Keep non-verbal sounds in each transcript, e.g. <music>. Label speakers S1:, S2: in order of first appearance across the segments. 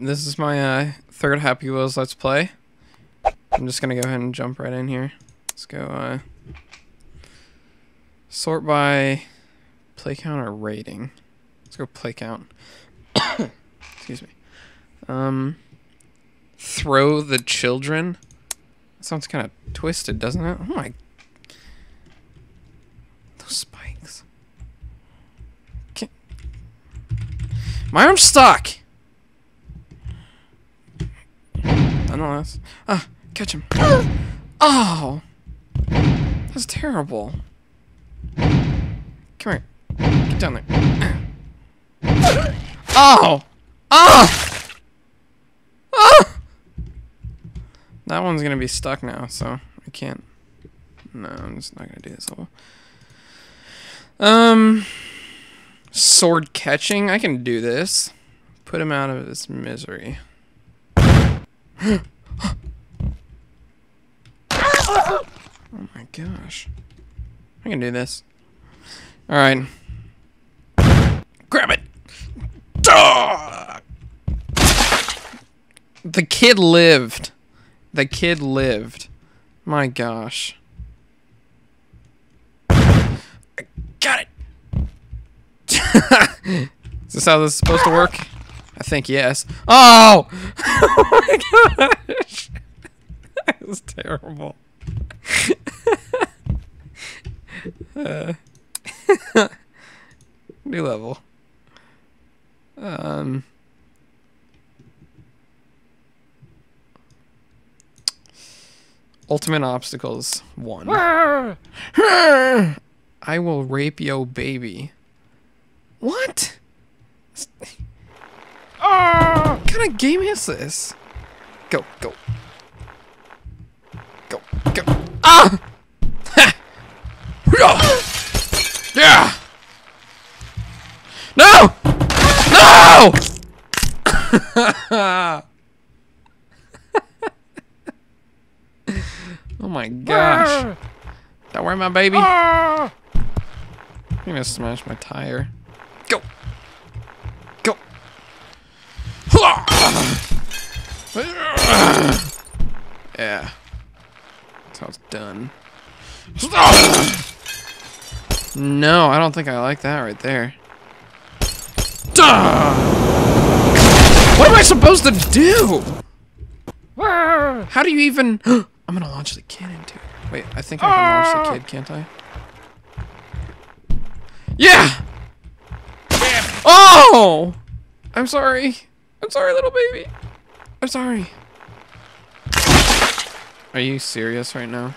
S1: this is my uh, third Happy Wheels Let's Play. I'm just gonna go ahead and jump right in here. Let's go uh, sort by play count or rating. Let's go play count. <coughs> Excuse me. Um, throw the children. That sounds kind of twisted, doesn't it? Oh my. Those spikes. Can't... My arm's stuck. Know that's. Ah, catch him. <gasps> Oh, that's terrible. Come here. Get down there. <coughs> Oh! Oh! Oh! That one's gonna be stuck now, so I can't. No, I'm just not gonna do this level. Um, sword catching. I can do this. Put him out of his misery. Oh my gosh. I can do this. Alright. Grab it! The kid lived. The kid lived. My gosh. I got it! <laughs> is this how this is supposed to work? I think yes. Oh! <laughs> oh my gosh! <laughs> that was terrible. <laughs> uh, new level. Um... Ultimate obstacles one. I will rape yo baby. What? Ah! what kind of game is this? Go, go. Go, go. Ah! <laughs> yeah! No! No! <laughs> oh my gosh. Ah! Don't worry, my baby. Ah! I'm gonna smash my tire. Yeah. That's how it's done. No, I don't think I like that right there. What am I supposed to do? How do you even... <gasps> I'm gonna launch the kid into it. Wait, I think I can launch the kid, can't I? Yeah! Oh! I'm sorry. I'm sorry, little baby. I'm sorry. Are you serious right now?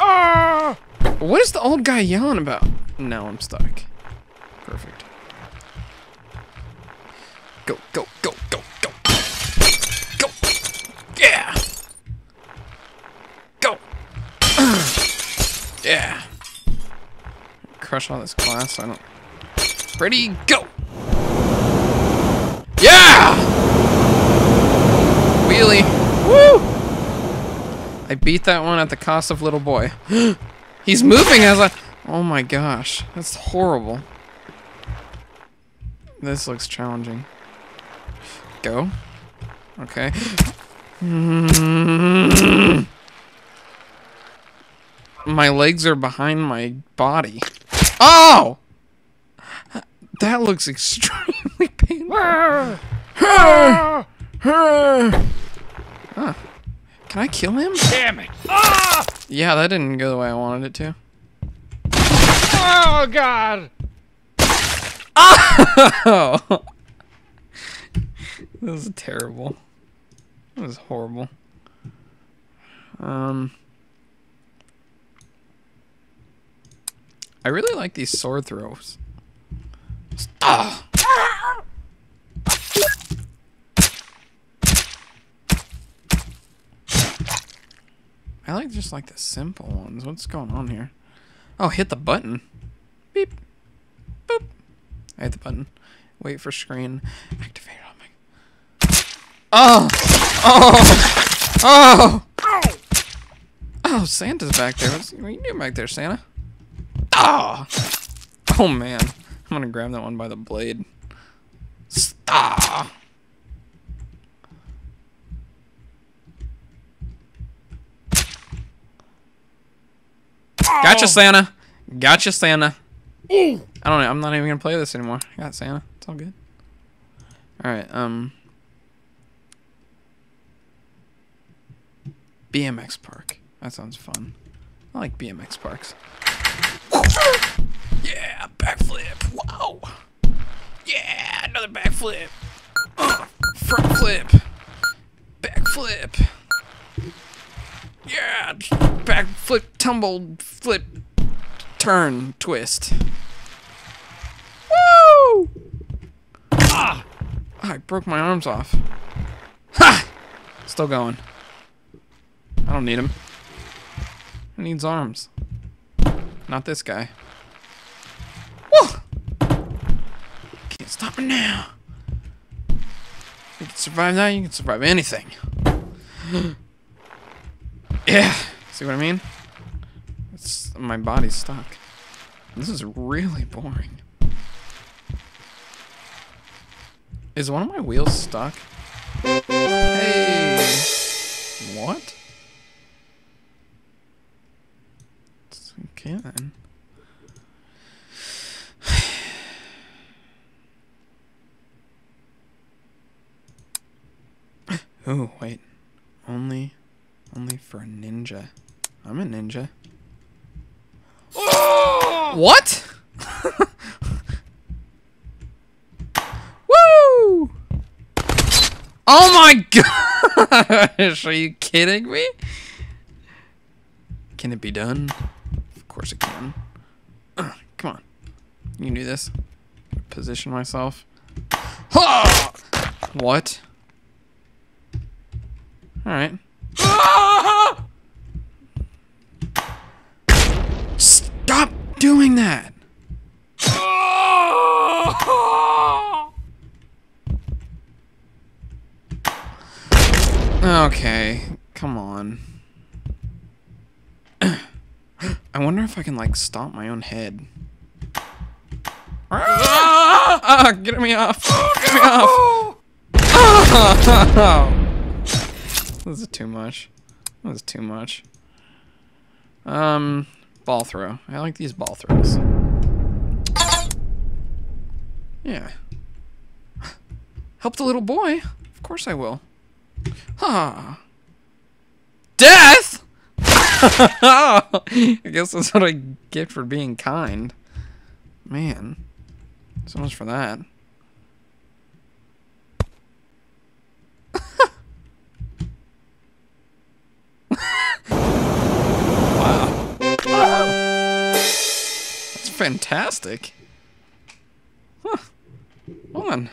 S1: Ah! What is the old guy yelling about? Now I'm stuck. Perfect. Go, go, go, go, go. Go. Yeah. Go. <clears throat> yeah. Crush all this glass. I don't. Ready, go. Yeah! Wheelie. Woo! I beat that one at the cost of little boy. <gasps> He's moving as I... Oh my gosh. That's horrible. This looks challenging. Go. Okay. <laughs> My legs are behind my body. Oh! That looks <laughs> extremely painful. <laughs> huh. Can I kill him?
S2: Damn it! Ah!
S1: Yeah, that didn't go the way I wanted it to.
S2: Oh God!
S1: Oh! that was terrible. That was horrible. Um, I really like these sword throws. Ah! I like just like the simple ones. What's going on here? Oh, hit the button. Beep. Boop. I hit the button. Wait for screen. Activate on my. Oh! Oh! Oh! Oh, Santa's back there. What's, what are you doing back there, Santa? Oh! Oh, man. I'm gonna grab that one by the blade. Stop. Gotcha, Santa. Gotcha, Santa. I don't know. I'm not even gonna play this anymore. I got Santa. It's all good. All right. Um. BMX park. That sounds fun. I like BMX parks. <laughs> Yeah, backflip. Wow. Yeah, another backflip. Uh, front flip. Backflip. Yeah, backflip, tumble, flip, turn, twist. Woo! Ah! I broke my arms off. Ha! Still going. I don't need him. Who needs arms? Not this guy. Woo! Can't stop me now. You can survive that, you can survive anything. Yeah. See what I mean? It's my body's stuck. This is really boring. Is one of my wheels stuck? Hey! What? Okay then. oh, wait. Only only for a ninja. I'm a ninja. What? <laughs> Woo! Oh my gosh! Are you kidding me? Can it be done? Of course it can. Uh, <clears throat> come on. You can do this. Position myself. Ha! What? Alright. Stop doing that! Okay, come on. I wonder if I can like stomp my own head. Ah, get me off! Get me off! This is too much. This is too much. Um, ball throw. I like these ball throws. Yeah. <laughs> Help the little boy. Of course I will. Ha. Death? <laughs> I guess that's what I get for being kind. Man. So much for that. Fantastic. Huh. Hold on.